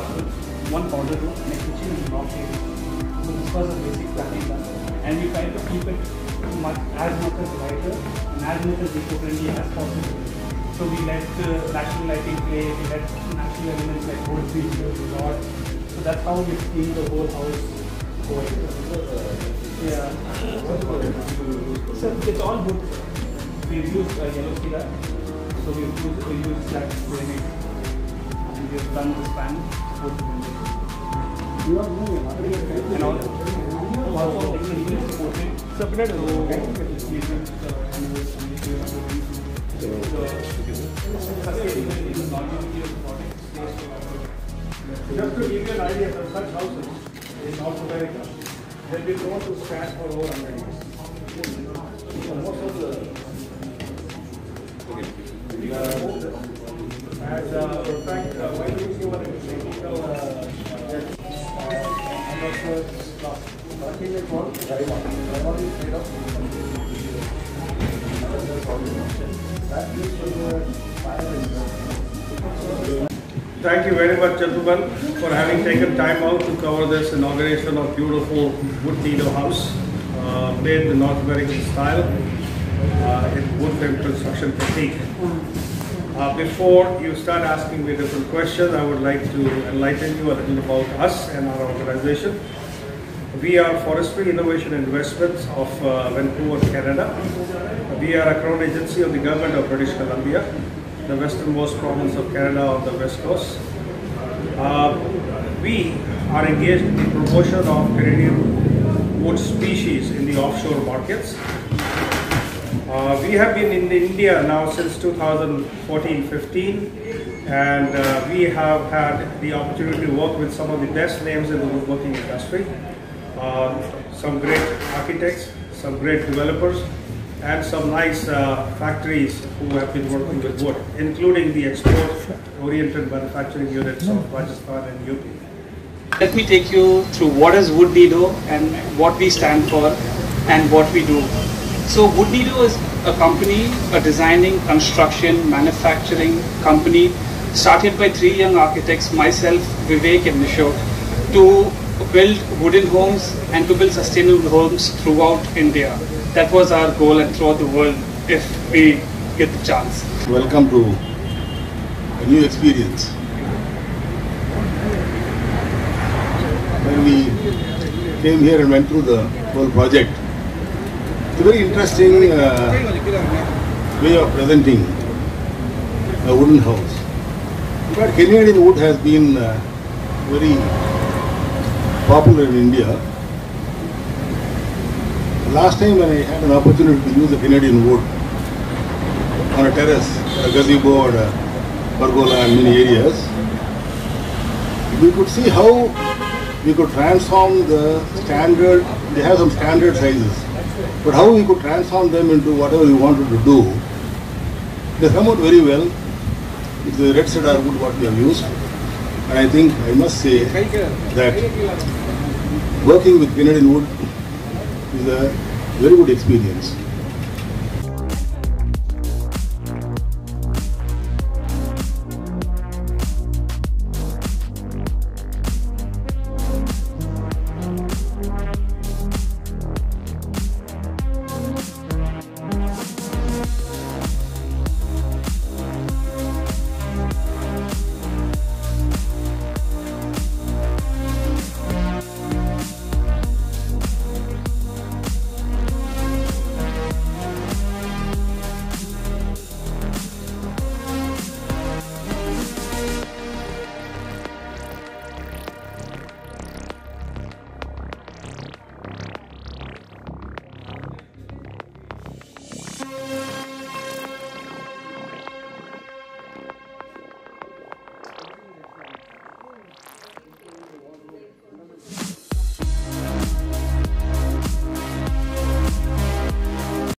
two one powder room, and a kitchen the north area. So this was a basic planning done, and we tried to keep it much, as much as lighter and as much as eco-friendly as possible. So we let uh, natural lighting play, we let natural elements like wood, features, rod. So that's how we clean the whole house. Yeah. So it's all wood. We've used uh, yellow cedar. So we've used, we use that granite. We've done the span wood windows. And also. Separate. So Just to give you an idea of such houses in North America, they've been known to stand for over 100 years. Most of the. Thank you very much, gentlemen, for having taken time out to cover this inauguration of beautiful wood Niido house, uh, made in North American style, uh, in wood frame construction technique. Uh, before you start asking me different questions, I would like to enlighten you a little about us and our organization. We are Forestry Innovation Investments of uh, Vancouver, Canada. We are a crown agency of the government of British Columbia, the westernmost province of Canada on the west coast. Uh, we are engaged in the promotion of Canadian wood species in the offshore markets. Uh, we have been in India now since 2014-15 and uh, we have had the opportunity to work with some of the best names in the woodworking industry. Uh, some great architects, some great developers and some nice uh, factories who have been working with wood, including the export-oriented manufacturing units of Rajasthan and UP. Let me take you through what is Wood and what we stand for and what we do. So Wood Niido is a company, a designing, construction, manufacturing company started by three young architects, myself, Vivek and Nishok, to build wooden homes and to build sustainable homes throughout India. That was our goal and throughout the world if we get the chance. Welcome to a new experience. When we came here and went through the whole project, it's a very interesting uh, way of presenting a wooden house. Fact, Canadian wood has been uh, very popular in India. Last time when I had an opportunity to use a Canadian wood on a terrace, a gazebo or a pergola in many areas, we could see how we could transform the standard, they have some standard sizes, but how we could transform them into whatever we wanted to do. They come out very well. It's the red cedar wood what we have used. And I think I must say that working with Canadian wood is a very good experience.